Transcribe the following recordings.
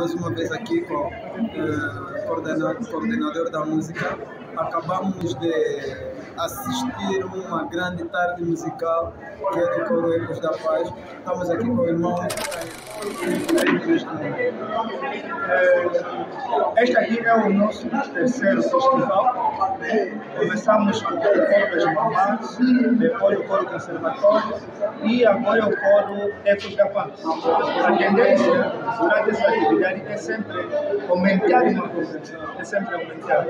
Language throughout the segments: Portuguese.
mais uma vez aqui com o uh, coordenador, coordenador da música. Acabamos de assistir uma grande tarde musical que é do Coro Ecos da Paz. Estamos aqui com o irmão. Este aqui é o nosso terceiro festival. Começamos com o Coro das Mamás, depois o Coro Conservatório e agora o Coro Ecos da Paz. A tendência durante essa atividade é sempre aumentar uma conversação, é sempre aumentar.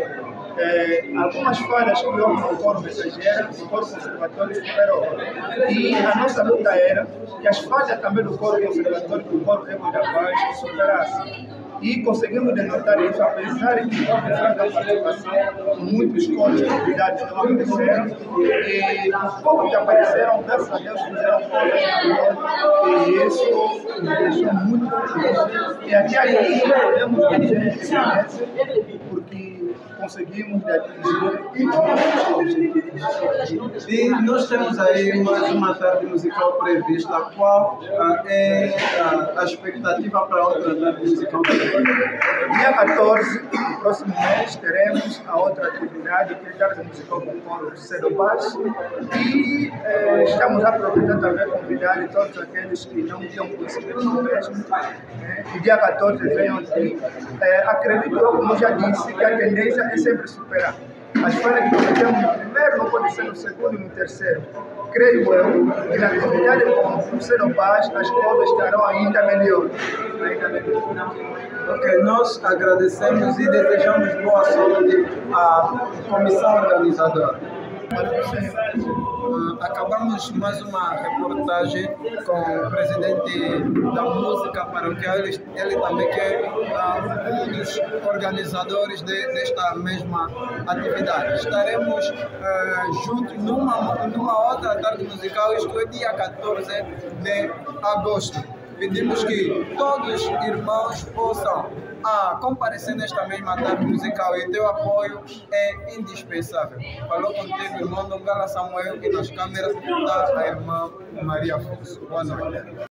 É, algumas falhas que houve no Coro Mensageira, o Coro Conservatório superou. E a nossa luta era que as falhas também do Coro Conservatório, do Coro Ecos da Paz, superassem e conseguimos denotar isso, apesar de que houve grande participação, muitos coros de atividades não aconteceram, e os poucos que apareceram, graças a Deus, fizeram coisas e isso nos deixou muito feliz. E até aí podemos dizer que conseguimos atingir E nós temos aí mais uma tarde musical prevista. Qual uh, é a, a expectativa para outra tarde musical? Dia 14, no próximo mês, teremos a outra atividade, que é a tarde musical com coro Cedo Paz. E eh, estamos aproveitando também convidar todos aqueles que não têm conhecimento do mesmo. Né? E dia 14 venham aqui. Eh, acredito como já disse, que a tendência é sempre superar. As falhas que cometemos no primeiro não pode ser no segundo e no terceiro. Creio eu que na atividade com o Cedo Paz as coisas estarão ainda melhores. Ainda melhor. Ok, nós agradecemos e desejamos boa sorte à comissão organizadora. Uh, acabamos mais uma reportagem com o presidente da música paroquial, ele, ele também que é uh, um dos organizadores de, desta mesma atividade. Estaremos uh, juntos numa, numa outra tarde musical, isto é dia 14 de agosto. Pedimos que todos os irmãos possam a comparecer nesta mesma tarde musical e teu apoio é indispensável. Falou contigo, irmão Dongala Samuel, e nas câmeras está a irmã Maria Afonso. Boa noite.